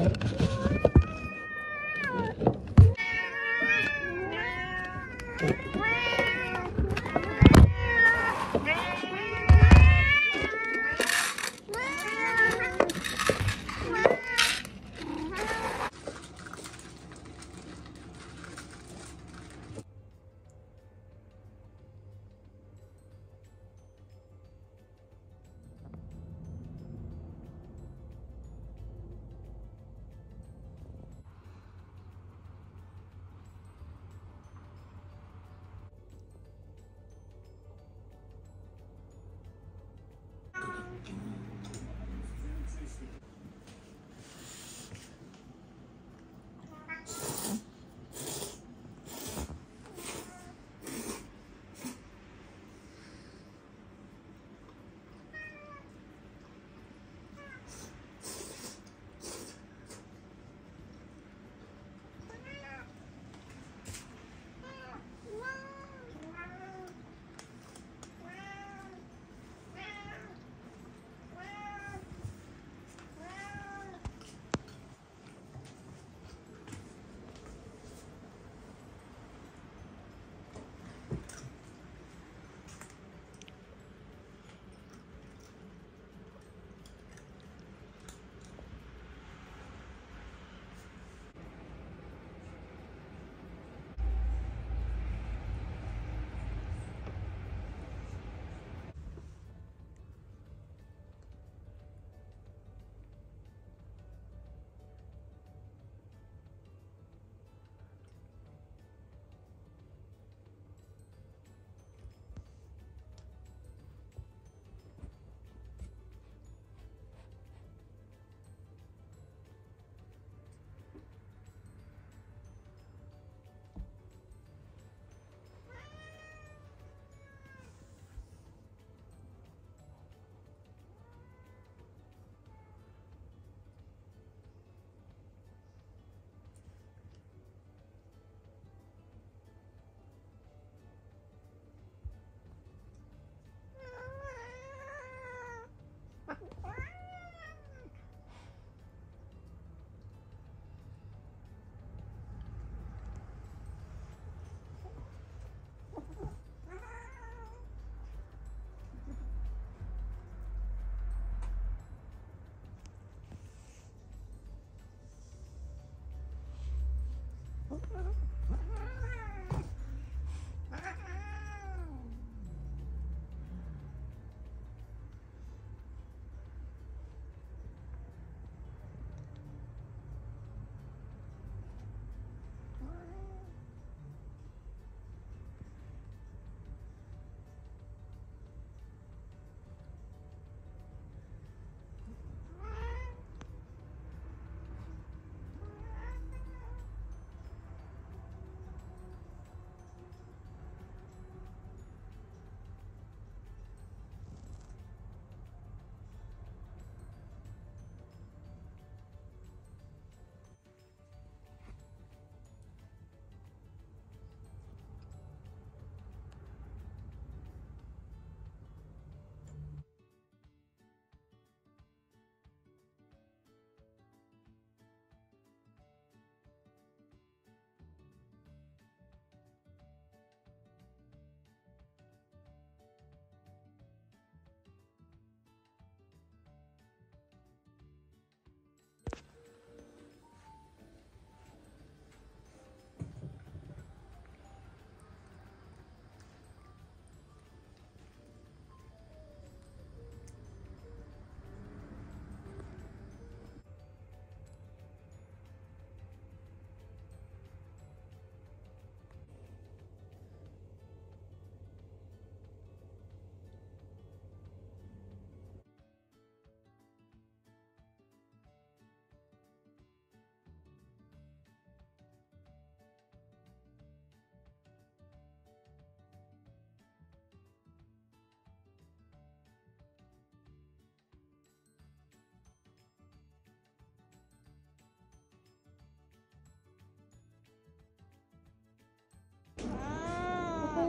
Uh,